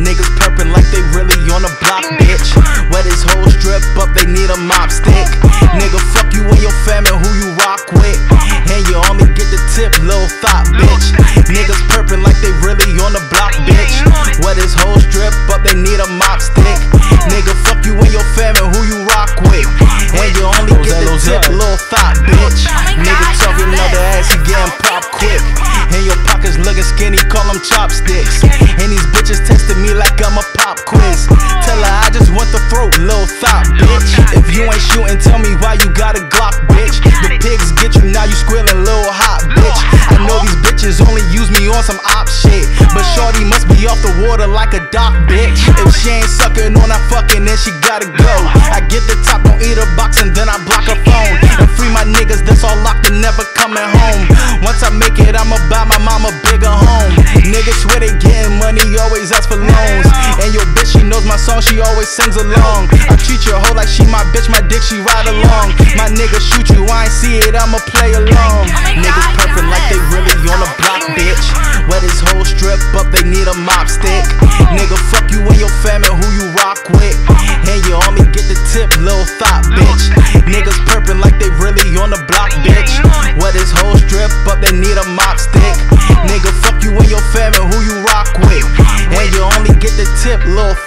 Niggas perpin' like they really on the block, bitch. Wet his whole strip up, they need a mop stick. Pockets skinny, call them chopsticks. And these bitches texting me like I'm a pop quiz. Tell her I just want the throat, little thought, bitch. If you ain't shooting, tell me why you got a Glock, bitch. The pigs get you, now you squealing, little hot, bitch. I know these bitches only use me on some op shit. But Shorty must be off the water like a dock, bitch. If she ain't sucking on that fucking, then she gotta go. I get the top, don't eat a box, and then I block her phone. And free my niggas that's all locked and never coming home. Once I make it, I'ma buy my mama always ask for loans. And your bitch, she knows my song, she always sings along. I treat your hoe like she my bitch, my dick, she ride along. My nigga shoot you, I ain't see it, I'ma play along. Niggas perfect like they really on the block, bitch. Wet his whole strip up, they need a mop stick. Nigga, fuck you and your family, who you rock with. And you only get the tip, little thought, bitch. Niggas perpin' like they really on the block, bitch. Wet his whole strip up, they need a mop stick.